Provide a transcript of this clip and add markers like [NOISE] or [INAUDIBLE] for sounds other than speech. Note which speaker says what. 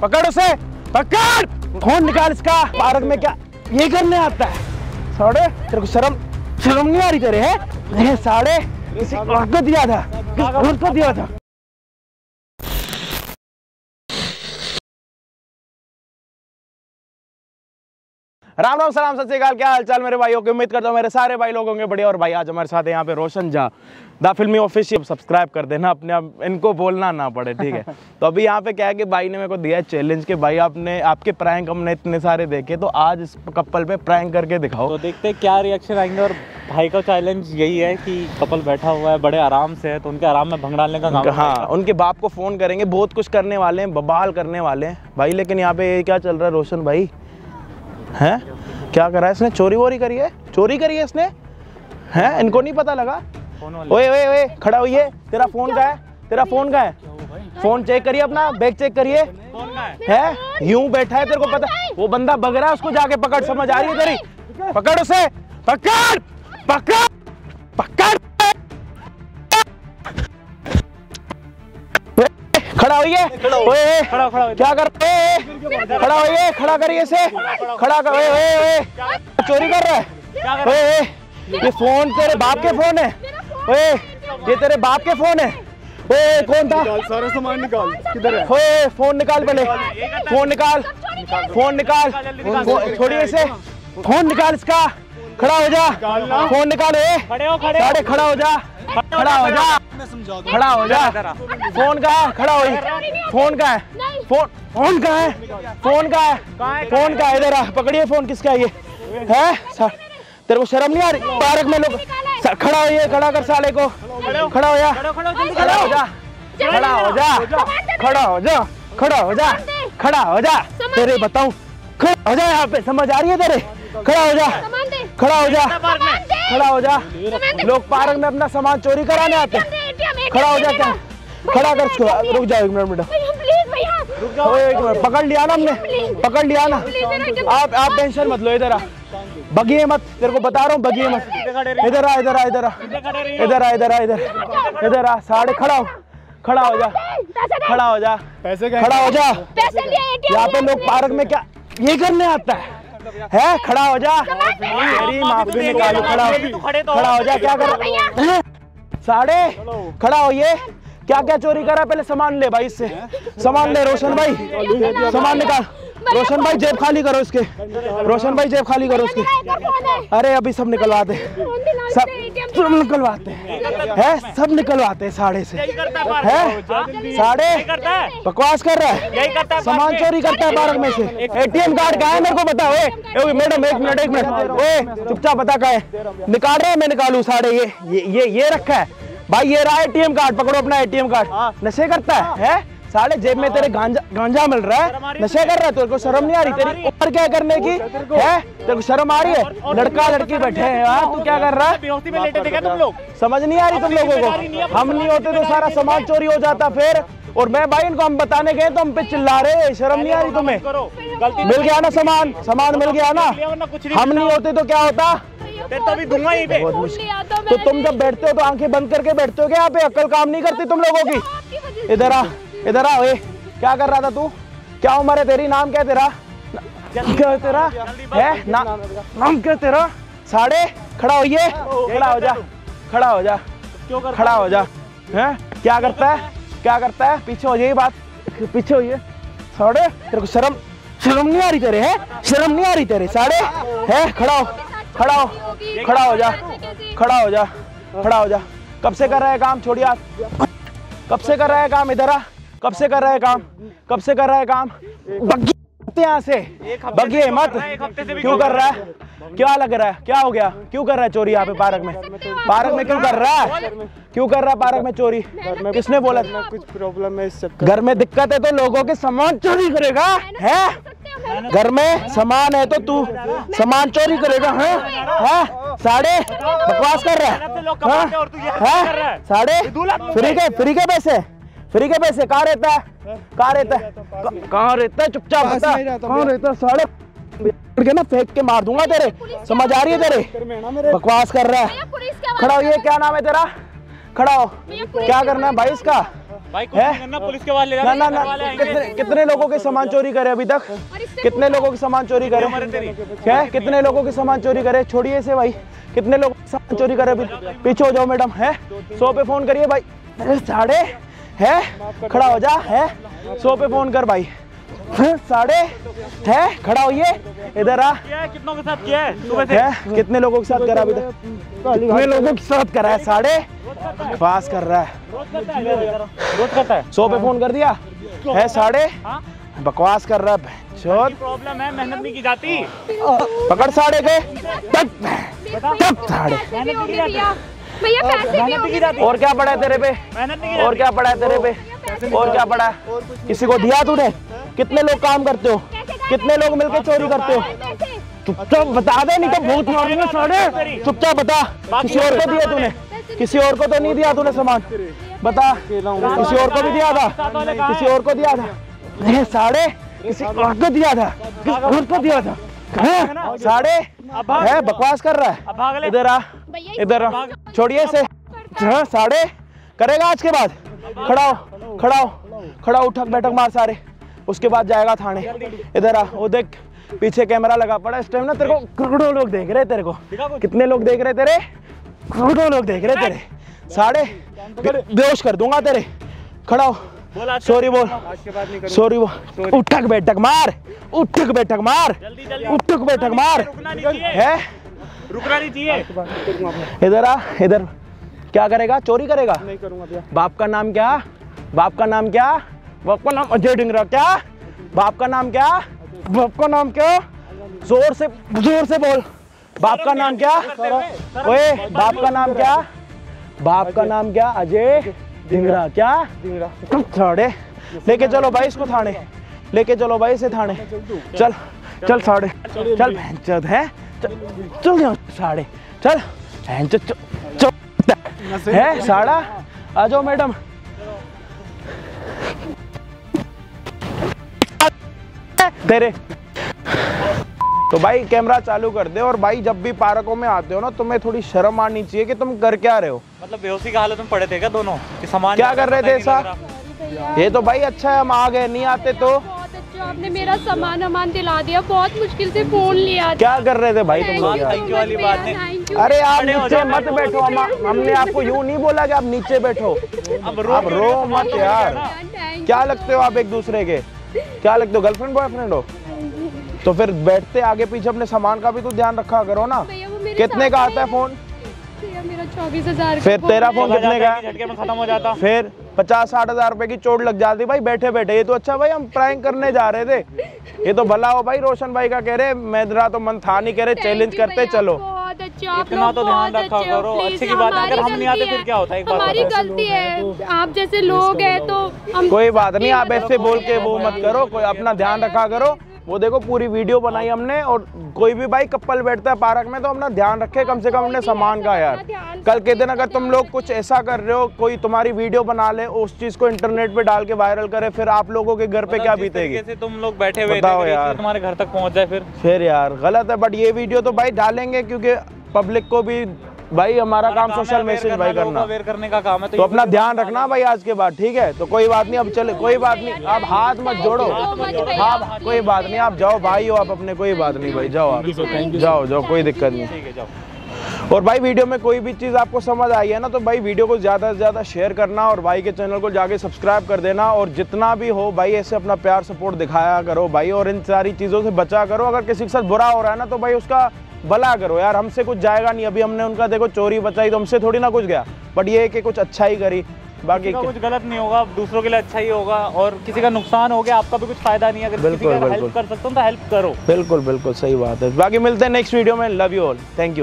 Speaker 1: पकड़ उसे, पकड़! फ़ोन निकाल इसका। भारत में क्या ये करने आता है? साड़े तेरे को शर्म शर्म नहीं आ रही तेरे, है? साड़े किसी और को दिया था किस को दिया था। राम राम सलाम सत श्रीकाल क्या हालचाल मेरे भाइयों की? उम्मीद करता हूँ मेरे सारे भाई लोग होंगे बढ़िया। और भाई आज हमारे साथ यहाँ पे Roshan Jha. The Filmy official subscribe कर देना अपने आप। इनको बोलना ना पड़े ठीक है? [LAUGHS] तो अभी यहाँ पे क्या है कि भाई ने मेरे को दिया चैलेंज कि भाई आपने आपके प्रैंक हमने इतने सारे देखे तो आज इस कपल पे प्रैंक करके दिखाओ।
Speaker 2: तो देखते हैं क्या रिएक्शन आएँगे। और भाई का चैलेंज यही है कि कपल बैठा हुआ है बड़े आराम से है तो उनके आराम में भंग डालने का काम
Speaker 1: हाँ उनके बाप को फ़ोन करेंगे बहुत कुछ करने वाले हैं बबाल करने वाले हैं। भाई लेकिन यहाँ पे ये क्या चल रहा है रोशन भाई? हैं? क्या करा है इसने? चोरी वोरी करी है? चोरी करी है इसने? हैं? इनको नहीं पता लगा? ओए ओए ओए खड़ा होइए। तेरा फ़ोन का है? तेरा फ़ोन का है? फ़ोन चेक करिए अपना बैग चेक करिए।
Speaker 2: है?
Speaker 1: है? यूँ बैठा है तेरे को पता वो बंदा बग रहा है उसको जाके पकड़ समझ आ रही है तेरी? पकड़ उसे। पकड़! पकड़! होइए। ओए
Speaker 2: खड़ा खड़ा हो।
Speaker 1: क्या कर रहे हैं? खड़ा होइए खड़ा करिए इसे। खड़ा कर ओए ओए ओए चोरी कर रहा है। ओए ओए ये फ़ोन तेरे बाप के फ़ोन है। ओए ये तेरे बाप के फ़ोन है। ओए कौन था?
Speaker 3: सारा सामान निकाल। किधर है?
Speaker 1: ओए फ़ोन निकाल पहले। फ़ोन निकाल। फ़ोन निकाल। छोड़िए इसे। फ़ोन निकाल इसका। खड़ा हो जा। फ़ोन निकाल
Speaker 2: खड़े हो खड़े
Speaker 1: खड़ा हो जा। खड़ा हो जा खड़ा हो जा फ़ोन का है खड़ा हो फ़ोन का है फ़ोन फ़ोन का है फ़ोन का है फ़ोन का है इधर पकड़िए फ़ोन किसका है ये है तेरे को शर्म नहीं आ रही पार्क में लोग खड़ा हो ये खड़ा कर साले को खड़ा हो जा खड़ा हो जा खड़ा हो जा खड़ा हो जा खड़ा हो जा खड़ा हो जा तेरे बताऊँ खड़ा हो जा यहाँ पे समझ आ रही है तेरे खड़ा हो जा खड़ा हो जा खड़ा हो जा। लोग पार्क में अपना सामान चोरी कराने आते हैं। खड़ा हो जा क्या? खड़ा कर इसको। रुक जाओ एक मिनट मिनट
Speaker 4: प्लीज़ भैया।
Speaker 1: ओए एक मिनट। पकड़ लिया ना हमने। पकड़ लिया ना। आप आप टेंशन मत लो इधर आ। बगिए मत। तेरे को बता रहा हूँ बगिए मत। इधर आ इधर आ इधर आ। इधर आ इधर आ इधर। इधर आ साढ़े खड़ा हो। खड़ा हो जा। खड़ा हो जा।
Speaker 3: पैसे
Speaker 1: खड़ा हो जा।
Speaker 4: पैसे लिए एटीएम
Speaker 1: यहाँ पे लोग पार्क में क्या ये करने आता है? है खड़ा हो जा तेरी माफ़ी निकालो खड़ा हो खड़ा हो जा क्या कर साढ़े खड़ा हो ये क्या क्या चोरी करा पहले सामान ले भाई इससे सामान ले रोशन भाई सामान निकाल रोशन भाई जेब खाली करो इसके। रोशन भाई जेब खाली करो उसके अरे अभी सब निकलवाते हैं। सब सब निकलवाते हैं। है। सब निकलवाते हैं साढ़े से। है साढ़े? बकवास कर रहा है। सामान चोरी करता है पार्क में से। एटीएम कार्ड का है मेरे को बता ओए ओए मैडम एक मिनट एक मिनट। ओए चुपचाप बता का है। निकाल रहे हैं मैं निकालू साढ़े ये ये ये ये रखा है। भाई ये रहा एटीएम कार्ड पकड़ो अपना एटीएम कार्ड। नशे करता है हैं? साले जेब में तेरे गांजा गांजा मिल रहा है। नशे कर रहा है तेरे को शर्म नहीं आ रही? तेरी उम्र क्या करने की? है? तेरे को शर्म आ रही है? लड़का लड़की बैठे हैं हाँ तू क्या कर रहा है?
Speaker 2: बेहोशी में लेटे थे तुम लोग।
Speaker 1: समझ नहीं आ रही तुम लोगों को। हम नहीं होते तो सारा सामान चोरी हो जाता फिर। और मैं भाई इनको हम बताने गए तो हम पे चिल्ला रहे हैं। शर्म नहीं आ रही तुम्हें? मिल गया ना सामान? सामान मिल गया ना? हम नहीं होते तो क्या होता?
Speaker 2: तो
Speaker 1: तो तुम जब बैठते हो तो आँखें बंद करके बैठते हो क्या यहाँ पे? अक्ल काम नहीं करती तुम लोगों की? इधर आ। इधर आओ ओए, क्या कर रहा था तू? क्या उम्र है तेरी? नाम क्या तेरा? क्या तेरा? है? नाम क्या तेरा? साढ़े खड़ा होइए खड़ा हो जा, खड़ा हो जा, खड़ा हो जा। है? क्या करता है? क्या करता है? पीछे हो जाइए बात। पीछे होइए साढ़े तेरे को शर्म शर्म नहीं आ रही तेरे, है? शर्म नहीं आ रही तेरे साढ़े है? खड़ा हो खड़ा हो खड़ा हो जा, खड़ा हो जा, खड़ा हो जा। कब से कर रहा है काम? छोड़िए कब से कर रहा है काम? इधर आ। कब से कर रहा है काम? कब से कर रहा है काम? यहाँ से। बग्गी मत। क्यों कर रहा है? क्या लग रहा है? क्या हो गया? क्यों कर रहा है चोरी यहाँ पे पार्क में? पार्क में क्यों कर रहा है? क्यों कर रहा है पार्क में चोरी? किसने बोला
Speaker 3: कुछ प्रॉब्लम है इस
Speaker 1: घर में दिक्कत है तो लोगों के सामान चोरी करेगा है? घर में सामान है तो तू सामान चोरी करेगा है? है? साढ़े बकवास कर रहा हाँ? है? साढ़े फ्री के फ्री के पैसे? फ्री के पैसे कहाँ रहता है? कहाँ रहता है? कहाँ रहता है? चुपचाप बता।
Speaker 3: रहता
Speaker 1: कहाँ रहता है? साढ़े के ना फेंक के मार दूँगा तेरे। समझ आ रही है तेरे? बकवास कर रहा है। खड़ा हो ये क्या नाम है तेरा? खड़ा हो। क्या करना है भाई इसका?
Speaker 2: भाई
Speaker 1: है?
Speaker 2: करना पुलिस के पास ले
Speaker 1: ना ना ना
Speaker 2: वाले
Speaker 1: कितने कितने लोगों के सामान चोरी करे अभी तक? कितने लोगों के सामान चोरी करे? क्या कितने लोगों के सामान चोरी करे? छोड़िए से भाई। कितने लोगों के सामान चोरी करे अभी? पीछे हो जाओ मैडम है? सौ पे फ़ोन करिए भाई। साढ़े है? खड़ा हो जा है? सौ पे फ़ोन कर भाई। [LAUGHS] साढ़े है? खड़ा होइए। इधर आ।
Speaker 2: कितनों के साथ किया है?
Speaker 1: है? कितने लोगों के साथ करा अभी तक? कितने लोगों के साथ करा है? साढ़े? पास कर रहा है। सौ पे फ़ोन कर दिया? है साढ़े?
Speaker 2: हाँ?
Speaker 1: बकवास कर रहा है
Speaker 2: प्रॉब्लम है? मेहनत नहीं की जाती।
Speaker 1: पकड़ साढ़े के तब तब साढ़े।
Speaker 4: भैया पैसे भी हो गए
Speaker 1: और क्या पड़ा है तेरे पे? और क्या पड़ा है तेरे पे? और क्या पड़ा? है किसी को दिया तूने? कितने लोग काम करते हो? कितने लोग मिलकर चोरी करते हो? चुपचाप बता दे नहीं तो बहुत मारूँगा साढ़े चुपचाप बता। किसी और को दिया तूने? किसी और को तो नहीं दिया तूने सामान? बता। किसी और को भी दिया था? किसी और को दिया था? साढ़े किसी और को दिया था? किसी और को दिया था? साढ़े है? बकवास कर रहा है। इधर आ। इधर छोड़िए से हाँ, साढ़े करेगा आज के बाद? खड़ा हो खड़ा हो खड़ा उठक बैठक मार सारे। उसके बाद जाएगा थाने। इधर आ वो देख पीछे कैमरा लगा पड़ा इस टाइम ना तेरे को। करोड़ों लोग देख रहे तेरे को। कितने लोग देख रहे तेरे? करोड़ों लोग देख रहे तेरे। साढ़े बेहोश कर दूँगा तेरे। खड़ा हो। सॉरी बोल।
Speaker 3: आज के बाद नहीं करूँगा।
Speaker 1: सॉरी बोल। उठक बैठक मार उठक बैठक मार
Speaker 2: जल्दी जल्दी।
Speaker 1: उठक बैठक मार। है?
Speaker 2: रुकना नहीं चाहिए।
Speaker 1: इधर आ इधर। क्या करेगा? चोरी करेगा?
Speaker 3: नहीं करूँगा भैया।
Speaker 1: बाप का नाम क्या? बाप का नाम क्या? बाप का नाम अजय डिंगरा क्या? बाप का नाम क्या? बाप का नाम क्या? ज़ोर से ज़ोर से बोल। बाप का नाम क्या? ओए बाप का नाम क्या? बाप का नाम क्या? अजय डिंगरा क्या? थाने लेके चलो भाई इसको थाने लेके चलो भाई इसे थाने चल चल साढ़े चल है। चल साढ़े चल। भैंचोद चल चल है साड़ा? आ जाओ मैडम। तेरे तो भाई कैमरा चालू कर दे और भाई जब भी पार्कों में आते हो ना तुम्हें थोड़ी शर्म आनी चाहिए कि तुम कर क्या रहे हो।
Speaker 2: मतलब बेहोशी की हालत में पड़े थे क्या दोनों? कि सामान
Speaker 1: क्या कर रहे थे ऐसा? ये तो भाई अच्छा है हम आ गए नहीं आते तो?
Speaker 4: अच्छा आपने मेरा सामान वामान दिला दिया बहुत मुश्किल से फ़ोन लिया था।
Speaker 1: क्या कर रहे थे भाई तुम लोग अरे आप नीचे मत बैठो हम हमने आपको यूँ नहीं बोला कि आप नीचे बैठो।
Speaker 2: अब रो,
Speaker 1: आप रो मत यार। क्या लगते हो आप एक दूसरे के? क्या लगते हो गर्लफ्रेंड बॉयफ्रेंड हो? तो फिर बैठते आगे पीछे अपने सामान का भी तो ध्यान रखा करो ना। कितने का आता है फ़ोन
Speaker 4: चौबीस हज़ार
Speaker 1: फिर तेरा फ़ोन कितने का?
Speaker 2: झटके में खत्म हो जाता।
Speaker 1: फिर पचास साठ हज़ार रुपए की चोट लग जाती भाई बैठे बैठे ये तो अच्छा भाई हम प्रैंक करने जा रहे थे। ये तो भला हो भाई रोशन भाई का कह रहे मेरा तो मन था नहीं कह रहे चैलेंज करते चलो।
Speaker 2: इतना तो ध्यान रखा करो। अच्छी की बात है, अगर हम नहीं आते फिर क्या होता है, एक बात
Speaker 4: हमारी गलती है आप जैसे लोग हैं तो हम
Speaker 1: कोई बात नहीं आप ऐसे बोल के वो मत करो कोई अपना ध्यान रखा करो वो देखो पूरी वीडियो बनाई हमने और कोई भी भाई कपल बैठता है पार्क में तो अपना ध्यान रखे कम से कम अपने सामान का यार। कल के दिन अगर तुम लोग कुछ ऐसा कर रहे हो कोई तुम्हारी वीडियो बना ले उस चीज़ को इंटरनेट पे डाल के वायरल करे फिर आप लोगों के घर पे क्या
Speaker 2: मतलब
Speaker 1: बीतेगी?
Speaker 2: तुम लोग बैठे हुए
Speaker 1: यार।
Speaker 2: तुम्हारे घर तक पहुँच जाए फिर।
Speaker 1: फिर यार गलत है बट ये वीडियो तो भाई डालेंगे क्योंकि पब्लिक को भी भाई हमारा काम सोशल मैसेज भाई करना।
Speaker 2: अवेयर करने का काम है
Speaker 1: तो अपना ध्यान रखना भाई आज के बाद ठीक है? तो कोई बात नहीं अब चले कोई बात नहीं आप हाथ मत जोड़ो। हाँ कोई बात नहीं आप जाओ भाई हो आप अपने कोई बात नहीं भाई जाओ आप। जाओ जाओ कोई दिक्कत नहीं।
Speaker 2: ठीक है जाओ।
Speaker 1: और भाई वीडियो में कोई भी चीज़ आपको समझ आई है ना तो भाई वीडियो को ज़्यादा से ज़्यादा शेयर करना और भाई के चैनल को जाके सब्सक्राइब कर देना और जितना भी हो भाई ऐसे अपना प्यार सपोर्ट दिखाया करो भाई और इन सारी चीज़ों से बचा करो। अगर किसी के साथ बुरा हो रहा है ना तो भाई उसका भला करो यार हमसे कुछ जाएगा नहीं। अभी हमने उनका देखो चोरी बचाई तो हमसे थोड़ी ना कुछ गया। बट ये कि कुछ अच्छा ही करी। बाकी
Speaker 2: का कुछ गलत नहीं होगा दूसरों के लिए अच्छा ही होगा और किसी का नुकसान हो गया आपका भी कुछ फ़ायदा नहीं है। अगर किसी
Speaker 1: बिल्कुल,
Speaker 2: का
Speaker 1: बिल्कुल।
Speaker 2: हेल्प कर सकते हो तो हेल्प करो।
Speaker 1: बिल्कुल बिल्कुल सही बात है। बाकी मिलते हैं नेक्स्ट वीडियो में। Love you all thank you